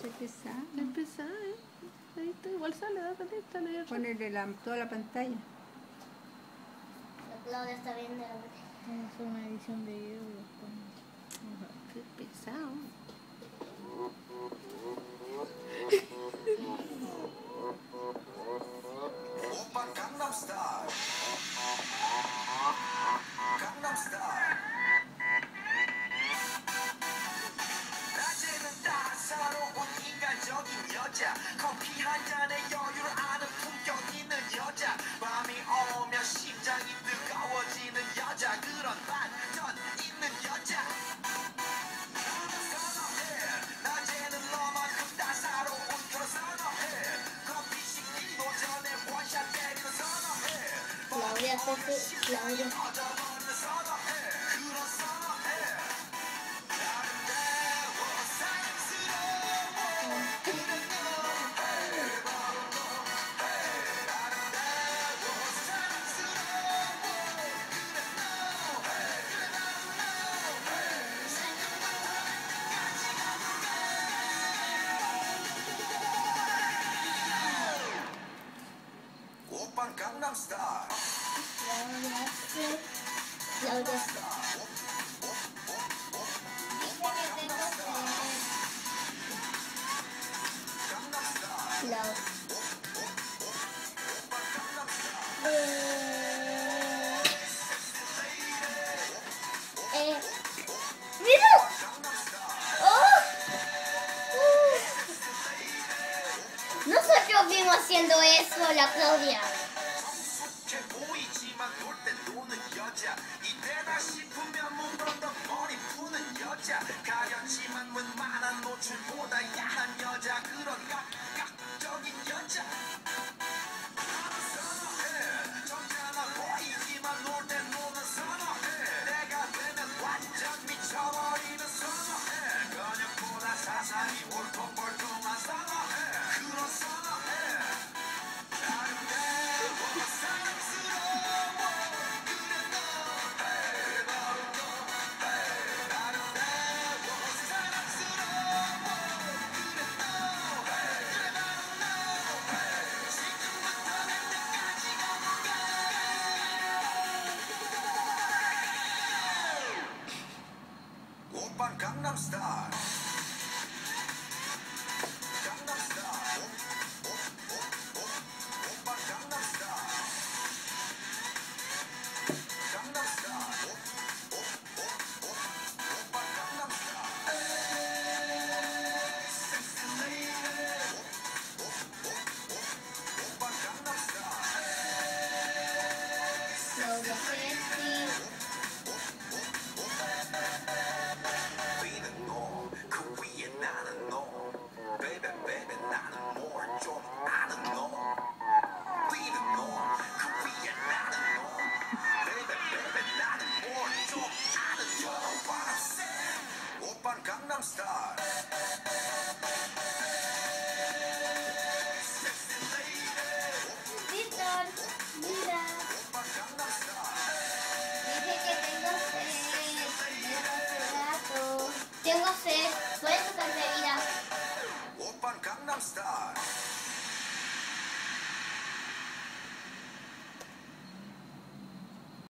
Se pesado. Se pesado, ¿eh? Ahí está, igual sale, da paleta, le Ponele la, toda la pantalla. La Claudia está viendo. Es una edición de video. Pues. 아빠지 나오려 오빤 강남스타일. Claudia. Eh, eh, Claudia Claudia oh. uh. mismo haciendo eso, la Claudia. 여자 이때다 싶으면 몸부터 머리 푸는 여자 가렸지만 웬만한 노출 Japan Gangnam Style. Rockstar. Víctor, mira. Dice que tengo sed. Tengo. Tengo. Puedes tocar bebida. Opa Gangnam Style.